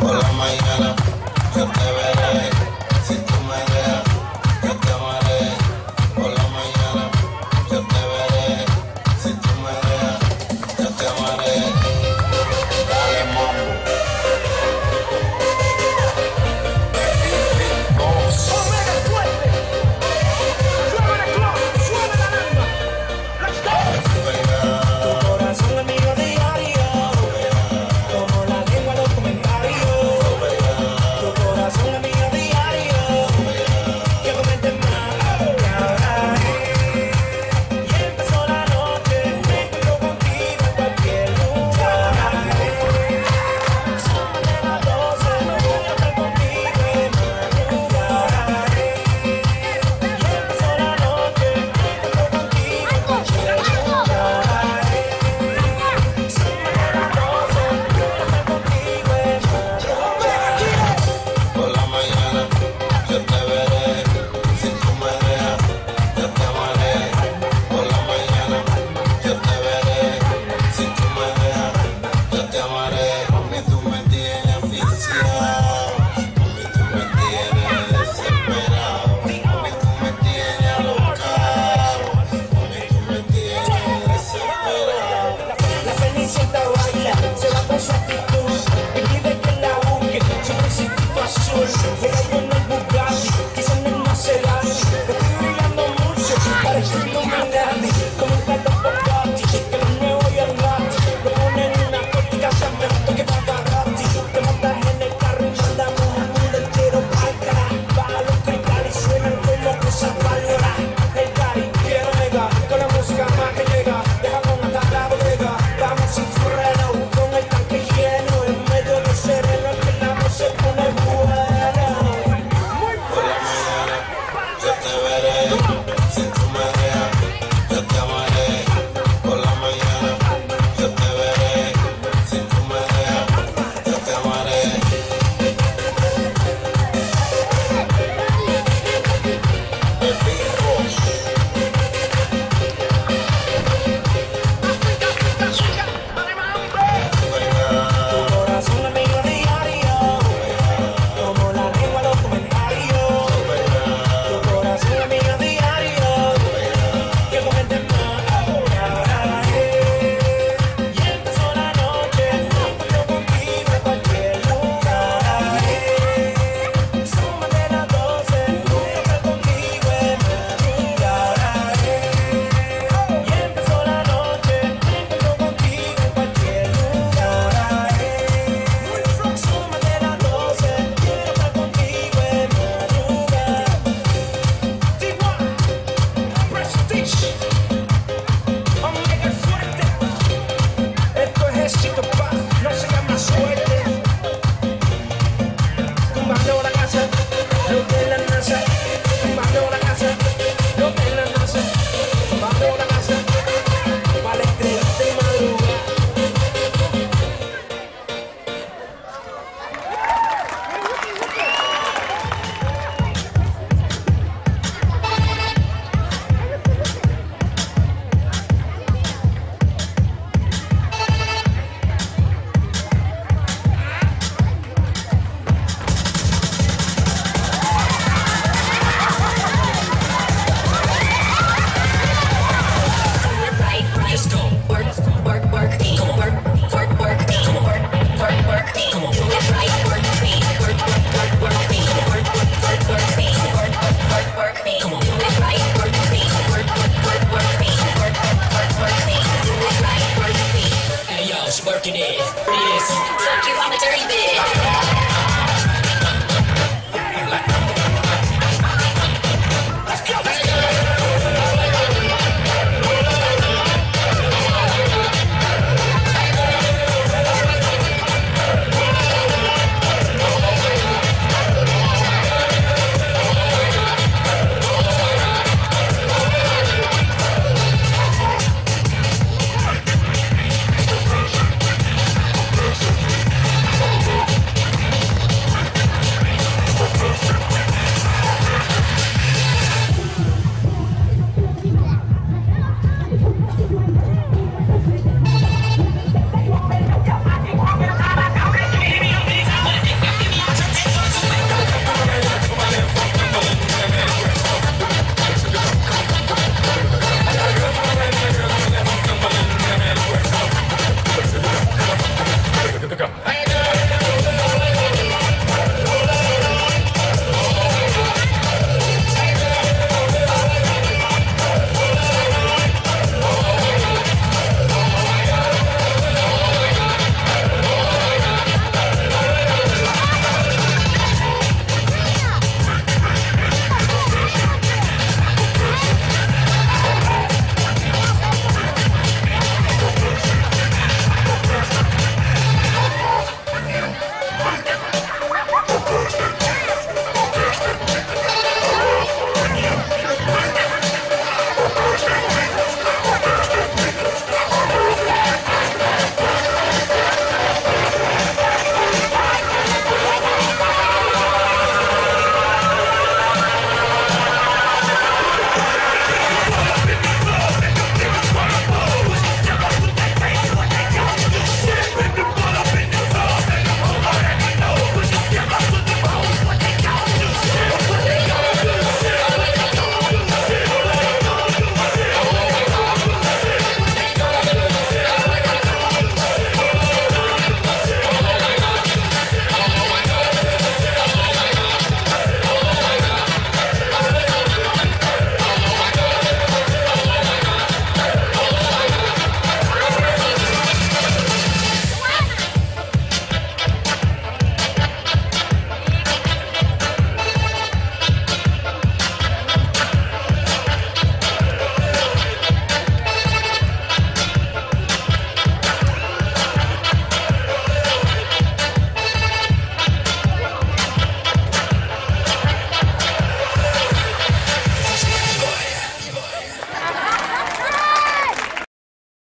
Por la mañana, working it. Yes. Fuck you, I'm a dirty bitch.